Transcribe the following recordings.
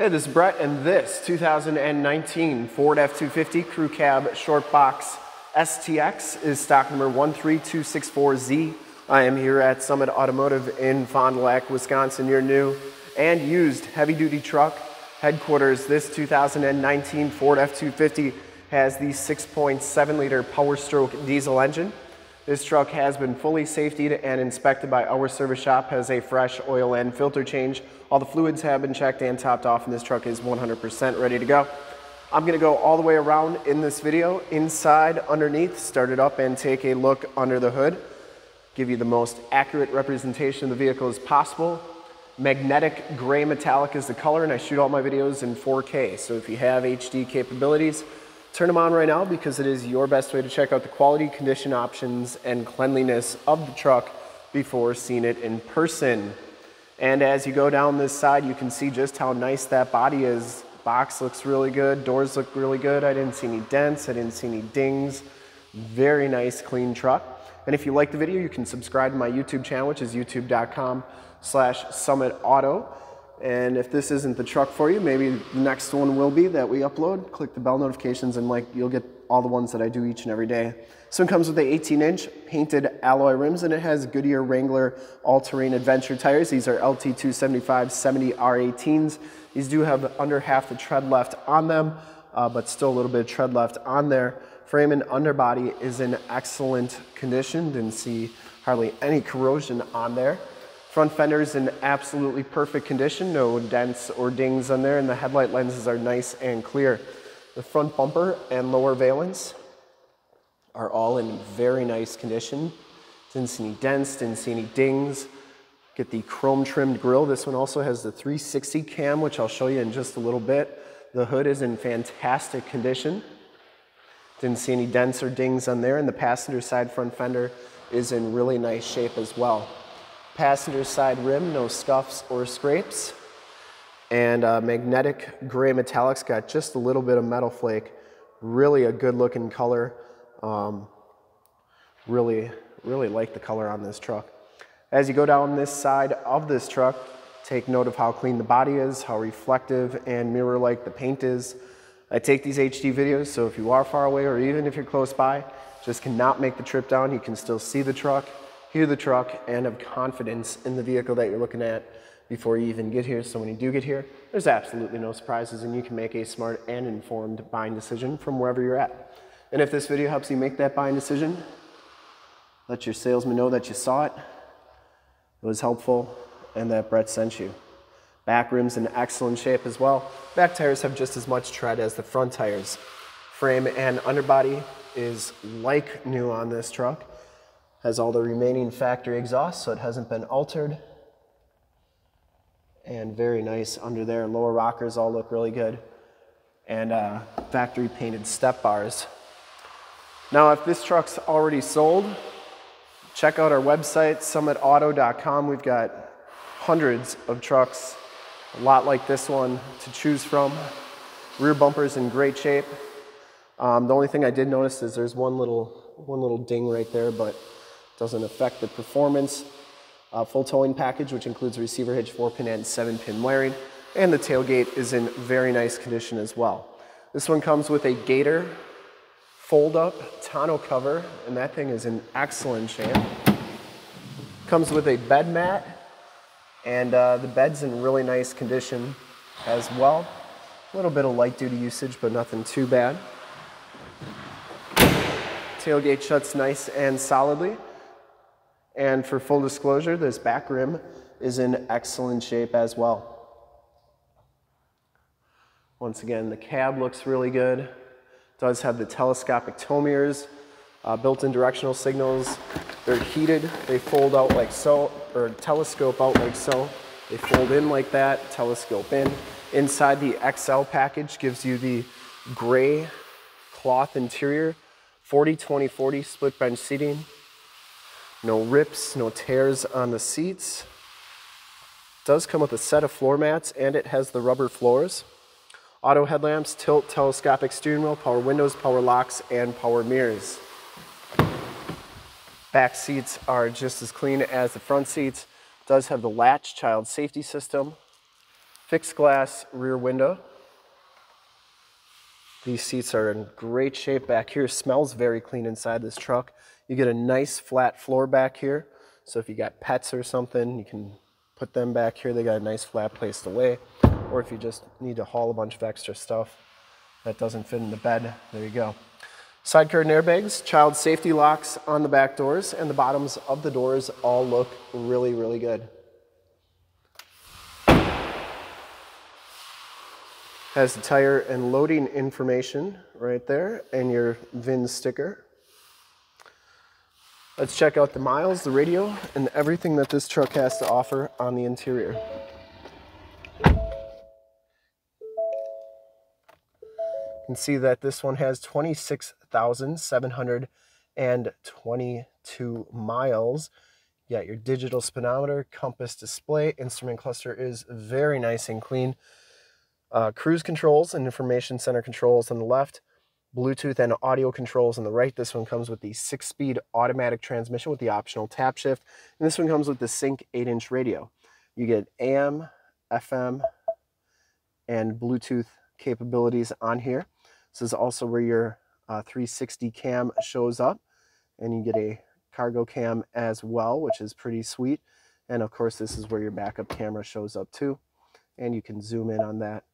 Hey, this is Brett, and this 2019 Ford F-250 Crew Cab Short Box STX is stock number 13264Z. I am here at Summit Automotive in Fond du Lac, Wisconsin, your new and used heavy-duty truck headquarters. This 2019 Ford F-250 has the 6.7 liter Power Stroke diesel engine. This truck has been fully safetied and inspected by our service shop, has a fresh oil and filter change. All the fluids have been checked and topped off and this truck is 100% ready to go. I'm gonna go all the way around in this video, inside, underneath, start it up and take a look under the hood. Give you the most accurate representation of the vehicle as possible. Magnetic gray metallic is the color and I shoot all my videos in 4K. So if you have HD capabilities, Turn them on right now because it is your best way to check out the quality, condition options, and cleanliness of the truck before seeing it in person. And as you go down this side, you can see just how nice that body is. Box looks really good, doors look really good. I didn't see any dents, I didn't see any dings. Very nice, clean truck. And if you like the video, you can subscribe to my YouTube channel, which is youtube.com slash summitauto. And if this isn't the truck for you, maybe the next one will be that we upload. Click the bell notifications and like you'll get all the ones that I do each and every day. This one comes with the 18 inch painted alloy rims and it has Goodyear Wrangler all-terrain adventure tires. These are LT275 70 R18s. These do have under half the tread left on them, uh, but still a little bit of tread left on there. Frame and underbody is in excellent condition. Didn't see hardly any corrosion on there. Front fender is in absolutely perfect condition, no dents or dings on there, and the headlight lenses are nice and clear. The front bumper and lower valance are all in very nice condition. Didn't see any dents, didn't see any dings. Get the chrome trimmed grille. This one also has the 360 cam, which I'll show you in just a little bit. The hood is in fantastic condition. Didn't see any dents or dings on there, and the passenger side front fender is in really nice shape as well passenger side rim, no scuffs or scrapes. And uh, magnetic gray metallic's got just a little bit of metal flake. Really a good looking color. Um, really, really like the color on this truck. As you go down this side of this truck, take note of how clean the body is, how reflective and mirror-like the paint is. I take these HD videos, so if you are far away or even if you're close by, just cannot make the trip down, you can still see the truck hear the truck, and have confidence in the vehicle that you're looking at before you even get here. So when you do get here, there's absolutely no surprises and you can make a smart and informed buying decision from wherever you're at. And if this video helps you make that buying decision, let your salesman know that you saw it, it was helpful, and that Brett sent you. Back rim's in excellent shape as well. Back tires have just as much tread as the front tires. Frame and underbody is like new on this truck has all the remaining factory exhaust, so it hasn't been altered. And very nice under there. Lower rockers all look really good. And uh, factory painted step bars. Now, if this truck's already sold, check out our website, summitauto.com. We've got hundreds of trucks, a lot like this one to choose from. Rear bumper's in great shape. Um, the only thing I did notice is there's one little, one little ding right there, but doesn't affect the performance. Uh, full towing package, which includes receiver hitch, 4-pin and 7-pin wiring, and the tailgate is in very nice condition as well. This one comes with a Gator fold-up tonneau cover, and that thing is in excellent shape. Comes with a bed mat, and uh, the bed's in really nice condition as well. A little bit of light duty usage, but nothing too bad. Tailgate shuts nice and solidly. And for full disclosure, this back rim is in excellent shape as well. Once again, the cab looks really good. Does have the telescopic tow mirrors, uh, built-in directional signals. They're heated, they fold out like so, or telescope out like so. They fold in like that, telescope in. Inside the XL package gives you the gray cloth interior, 40-20-40 split bench seating, no rips, no tears on the seats. It does come with a set of floor mats and it has the rubber floors. Auto headlamps, tilt, telescopic steering wheel, power windows, power locks, and power mirrors. Back seats are just as clean as the front seats. It does have the latch child safety system. Fixed glass rear window. These seats are in great shape back here. Smells very clean inside this truck. You get a nice flat floor back here. So if you got pets or something, you can put them back here. They got a nice flat place to lay. Or if you just need to haul a bunch of extra stuff that doesn't fit in the bed, there you go. Side curtain airbags, child safety locks on the back doors, and the bottoms of the doors all look really, really good. Has the tire and loading information right there and your VIN sticker. Let's check out the miles, the radio, and everything that this truck has to offer on the interior. You can see that this one has 26,722 miles. You got your digital speedometer, compass display, instrument cluster is very nice and clean. Uh, cruise controls and information center controls on the left, Bluetooth and audio controls on the right. This one comes with the six-speed automatic transmission with the optional tap shift. And this one comes with the Sync 8-inch radio. You get AM, FM, and Bluetooth capabilities on here. This is also where your uh, 360 cam shows up and you get a cargo cam as well, which is pretty sweet. And of course, this is where your backup camera shows up too. And you can zoom in on that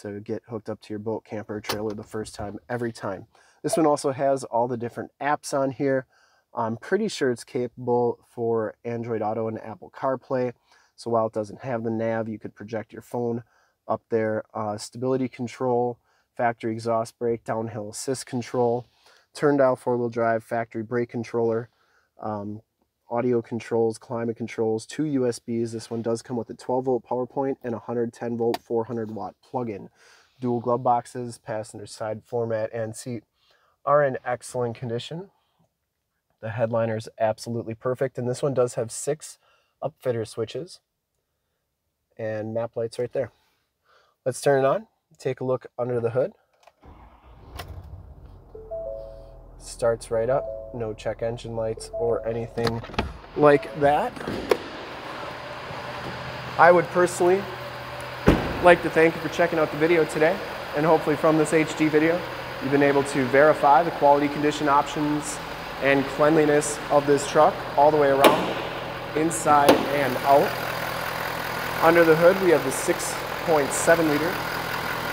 to get hooked up to your boat, camper, trailer the first time, every time. This one also has all the different apps on here. I'm pretty sure it's capable for Android Auto and Apple CarPlay. So while it doesn't have the nav, you could project your phone up there. Uh, stability control, factory exhaust brake, downhill assist control, turn dial four-wheel drive, factory brake controller, um, audio controls, climate controls, two USBs. This one does come with a 12 volt power point and 110 volt 400 watt plug-in. Dual glove boxes, passenger side floor mat and seat are in excellent condition. The headliner is absolutely perfect and this one does have six upfitter switches and map lights right there. Let's turn it on take a look under the hood. Starts right up, no check engine lights or anything like that. I would personally like to thank you for checking out the video today and hopefully from this HD video you've been able to verify the quality condition options and cleanliness of this truck all the way around inside and out. Under the hood we have the 6.7 liter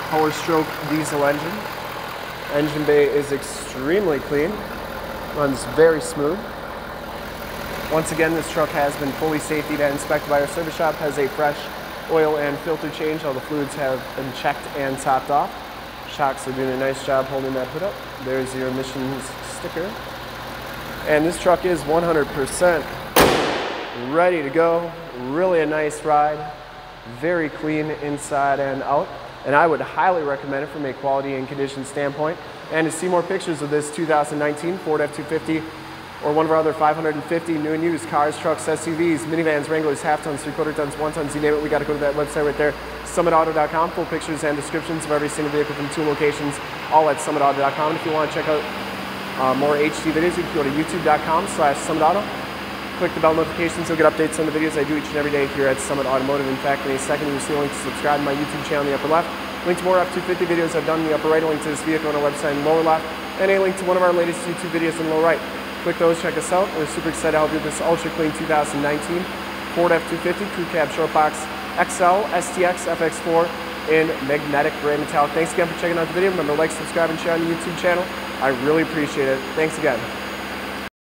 power stroke diesel engine. Engine bay is extremely clean, runs very smooth. Once again, this truck has been fully safety and inspected by our service shop, has a fresh oil and filter change. All the fluids have been checked and topped off. Shocks are doing a nice job holding that hood up. There's your emissions sticker. And this truck is 100% ready to go. Really a nice ride. Very clean inside and out and I would highly recommend it from a quality and condition standpoint. And to see more pictures of this 2019 Ford F-250 or one of our other 550 new and used cars, trucks, SUVs, minivans, Wranglers, half tons, three quarter tons, one tons, you name it, we got to go to that website right there, summitauto.com. Full pictures and descriptions of every single vehicle from two locations, all at summitauto.com. And if you want to check out uh, more HD videos, you can go to youtube.com slash summitauto. Click the bell notifications, you'll get updates on the videos I do each and every day here at Summit Automotive. In fact, in a second, you'll see a link to subscribe to my YouTube channel in the upper left, link to more F-250 videos I've done in the upper right, a link to this vehicle on our website in the lower left, and a link to one of our latest YouTube videos in the lower right. Click those, check us out. We're super excited to help you with this ultra clean 2019 Ford F-250 Crew Cab Short Box XL STX FX4 in magnetic gray metallic. Thanks again for checking out the video. Remember to like, subscribe, and share on the YouTube channel. I really appreciate it. Thanks again.